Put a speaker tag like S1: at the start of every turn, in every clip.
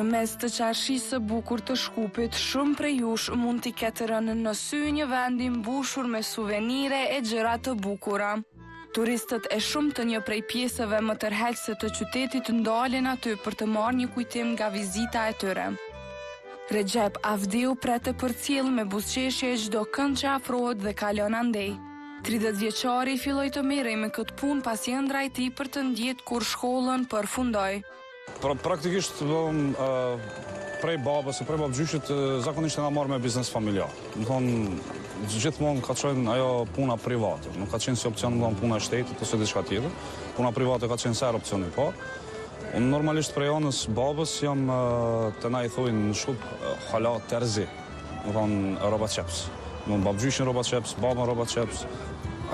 S1: Në mes të çarshisë së bukur të Shkupit, shumë prej jush mund t'ju ketë rënë në sy një vend i mbushur me suvenire e gjëra të bukura. Turistët e shumtë të një prej pjesëve më tërheqëse të qytetit ndalen aty për të marrë një kujtim nga vizita e tyre. Rexhep Avdiu pret e përcjell me buzëqeshje çdokënd që afrohet dhe kalon andej. 30 vjeçari filloi të merrej me këtë punë pasi ëndrra e tij për të ndjekur shkollën përfundoi.
S2: Pra, praktikisht prej babës e prej babëgjyshit zakonisht jena marrë me biznes familjar. Domethonë, gjithmonë ka qenë ajo puna private. Nuk ka qenë si opcion domethonë puna e shtetit ose diçka tjetër. Puna private ka qenë si opsioni parë. Unë normalisht prej anës babës jam si na i thujnë në Shkup hala terzi. Domethonë, rrobaqeps. Me babëgjyshin rrobaqeps, babën rrobaqeps.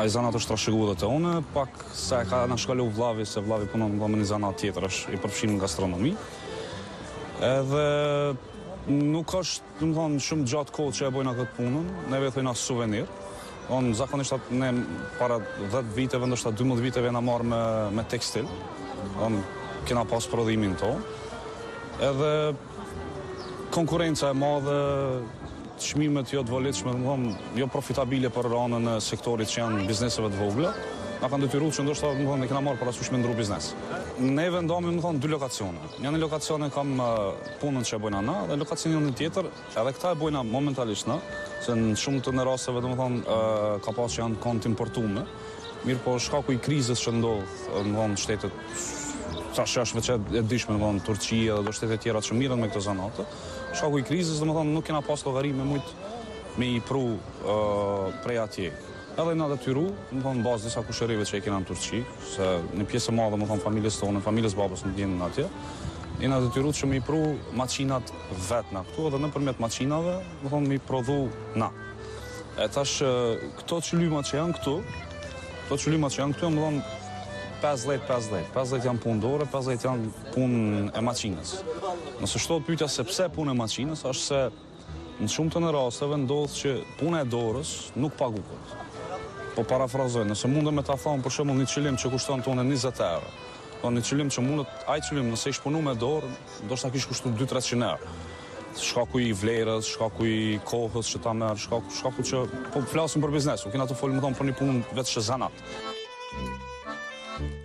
S2: Ai zanat është trashëgu dhe te une, pak Sa e ka anashkalu vllavi, se vllavi punon në një zanat tjetër, është i përfshirë në gastronomi. Edhe nuk është, domethonë, shumë gjatë kohë që e bojna këtë punën, ne vetë bojna suvenir. On zakonisht atë ne para 10 viteve, ndoshta 12 viteve jena marr me me tekstil. Kena pas prodhimin tonë. Edhe Konkurrenca e madhe, çmimet jo të volitshme, domethënë jo profitabile për anën e sektorit të bizneseve të vogla, na kanë detyru që ndoshta domethënë e kena marrë parasysh me ndrru biznes. Ne e kemi domethënë dy lokacione. Njërin lokacion e kem punën që e bëjna na dhe lokacionin tjetër edhe këtë e bëjna momentalisht na, se në shumtën e rasteve domethënë ka pasë që janë kanë të importume. Mirëpo shkaku i krizës që ndodh, domthon shtetet tash është veç e dishme domthon Turqia dhe do shtete tjera që mirën me këto zanate. Shkaku i krizës domthon nuk kena pas llogari me mujt me i pru prej atje. Edhe jena detyru, domthon në bazë disa kushërive që i kena në Turqi, se një pjesë e madhe domthon familjes tonë, familjes babës i kemi atje. Jena detyru që me i pru makinat vet na këtu edhe nëpërmjet makinave, Domethonë me i prodhu na. E tash këto qilimat që janë këtu, këto qilimat që janë këtu, domethonë 50-50, 50 janë punë dore, 50 janë punë e maqinës. Nëse shtrohet pyetja se pse punë e maqinës, është se në shumtën e rasteve ndodh që puna e dorës nuk paguhet. Po parafrazoj, nëse mundem me ta thonë për shembull një qilim që kushton te unë 20 euro, po një qilim që mundët, ai qilim nëse ish punu me dorë, Ndoshta kish kushtu dy treqind euro. Shkaku i vlerës, shkaku i kohës që ta merr, shkaku, shkaku që po flasim për biznes, nuk kena të folim domethonë për një punë veç zanat.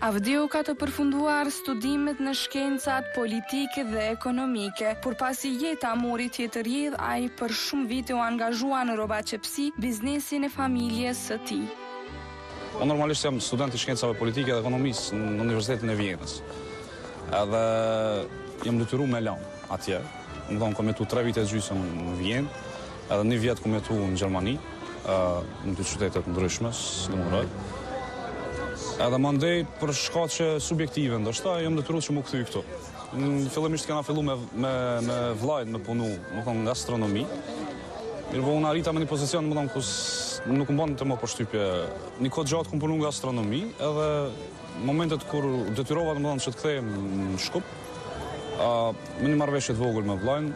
S1: Avdiu ka të përfunduar studimet në shkencat politike dhe ekonomike, por pasi jeta mori tjetër rrjedhë, ai për shumë vite u angazhua në rrobaqepësi, biznesin e familjes së tij.
S2: Po normalisht jam student i shkencave politike dhe ekonomisë në Universitetin e Vjenës. Edhe jam detyru me lanë atje. Domethonë, kom jetu tre vite e gjysmë në Vjenë, edhe një vjet kom jetu në Gjermani, në dy qytete të ndryshme, së në mëroj. Edhe mandej, për shkaqe subjektive, ndërshëta, jam detyru që me u kthy këtu. Në fillimisht kena fillu me, me, me vllain me punu, domethonë, në gastronomi. Mirëpo unë arrita në një pozicion, domethonë, ku s' nuk më bante më përshtypje. Një kohë të gjatë kem punu në gastronomi, edhe Momentet kur u detyrova domethënë që të kthehem në Shkup, me një marrëveshje të vogël me vëllain,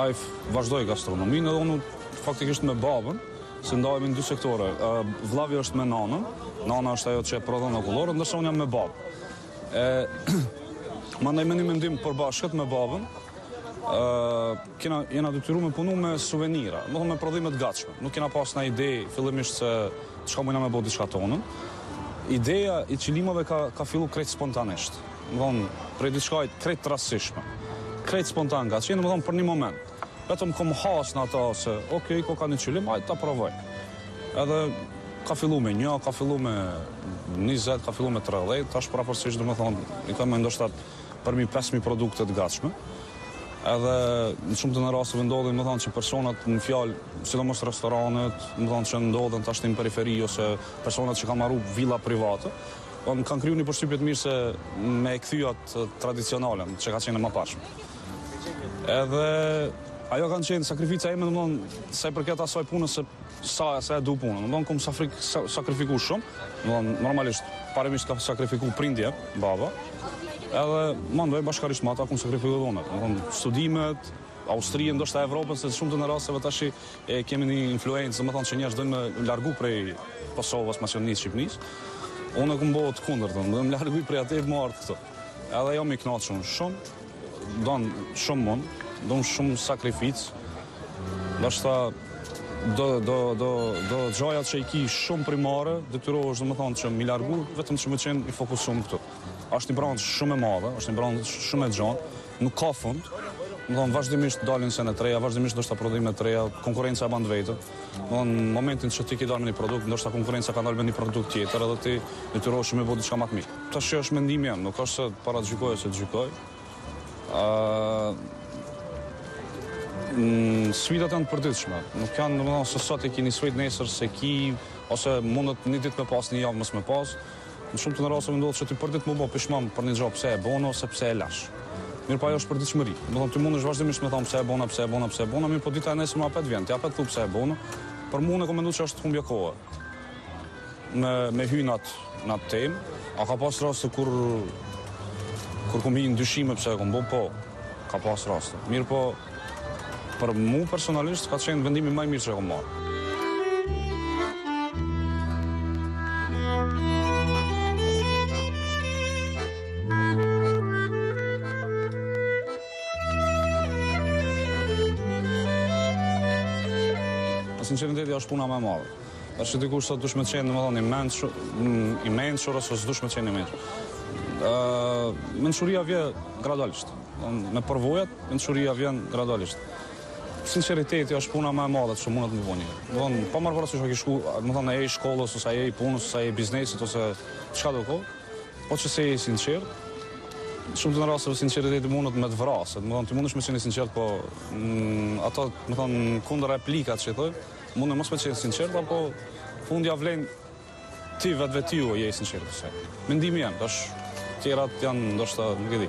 S2: ai vazhdoi gastronominë dhe unë faktikisht me babën, se ndahemi në dy sektore. Vllavi është me nanën, nana është ajo që e prodhon akulloret, ndërsa unë jam me babë. E, mandaj me një mendim të përbashkët me babën, kena, jena detyru me punu me suvenira, domethonë me prodhime të gatshme. Nuk kena pasë ide, fillimisht se Çka mujna me bo diçka tonën. Ideja i qilimave ka, ka fillu krejt spontanisht. Domethonë, prej diçkajt krejt të rastësishme. Krejt spontan ka qenë, domethonë, për një moment. Vetëm kom hasë në ato se, ok, koka një qilim, hajt ta provoj. Edhe ka fillu me një, ka fillu me njëzet, ka fillu me tridhjetë, tash përafërsisht, domethonë, i ka me ndoshta, për mbi pesë mijë produkte të gatshme. Edhe në shumtën e rasteve ndodhin, domethonë, që personat në fjalë, sidomos restorantet, domethonë, që ndodhen tashti në periferi, ose personat që kanë maru vila private, po, kanë kriju një përshtypje të mirë se me e kthy atë tradicionalen, që ka qenë e mëparshme. Edhe ajo ka qenë sakrifica ime, domethonë, sa i përket asaj punës, se Sa sa e du punën. Domethonë kum safrik sakrifiku shumë. Domethonë normalisht parimisht ka sakrifiku prindi, baba. Edhe mandej bashkërisht me ata kum sakrifiku dhe unë. Domethonë studimet, Austrinë, ndoshta Evropën, se shumtën e rasteve tash e kemi një influencë, domethonë që njerëzit dojnë me u largu prej Kosovës, Maqedonisë, Shqipnisë. Unë kum bo të kundërtën, me u largu prej atje e me ardhë këtu. Edhe jom i kënaqur shumë. Don shumë mund, don shumë sakrificë. Ndoshta do do do do gjanat që i ki shumë primare, detyrohesh domethënë që m'i largu, vetëm që me qenë i fokusum këtu. Asht një branshë shumë e madhe, asht një branshë shumë e gjonë, nuk ka fund. Domethënë vazhdimisht dalin sene të reja, vazhdimisht ndoshta prodhime të reja, konkurrenca e ban të veten. Në momentin që ti ke dalë me një produkt, ndoshta konkurrenca ka dalë me një produkt tjetër edhe ti detyrohesh me bo diçka ma të mirë. Tash është mendimi jem, nuk është se paragjykoj ose gjykoj. Ë mm, sfidat janë të përditshme. Nuk janë domethënë se sot e ki një sfidë nesër s'e ki ose mundet një ditë me pas një javë mos me pas. Në shumtën e rasteve më ndodhë që ti përdit m'u bo pishman për një gjo pse e bono ose pse e lash. Mirëpo ajo është përditshmëri. Domethënë ti mundesh vazhdimisht me thonë pse e bona, pse e bona, pse e bona, mirëpo dita e nesërme apet vjen, ti apet thu pse e bona. Për mua unë kam mendu që është humbje kohe. Me me hy në atë në atë temë, a ka pas raste kur kur kom hi në dyshime pse e kom bo, po ka pas raste. Mirëpo Për mu personalisht ka qenë vendimi ma i mirë që e kom marrë. Sinqeriteti është puna ma e madhe. Tash dikush sot duhesh me qenë, domethënë i mençur, i mençur ose s'duhesh me qenë i mençur. Ëh, mençuria vjen gradualisht. Me përvojat, mençuria vjen gradualisht. Sinqeriteti është puna më e madhe që mundet me bo njeri. Domethënë, pa marrë parasysh a ke shku, domethënë, a i shkollës ose a i punës ose a i biznesit ose çkado koftë, po qe se je i sinqertë, shumtën e rasteve sinqeriteti mundet me të vra, domethënë, ti mundesh me qenë i sinqertë, po mm, ato, domethënë, kundërreplikat që i thoi, mundet mos me qenë sinqertë, apo fundja vlenë Ti vetvetiu je i sinqertë se. Mendimi jem, tash tjerat janë ndoshta nuk e di.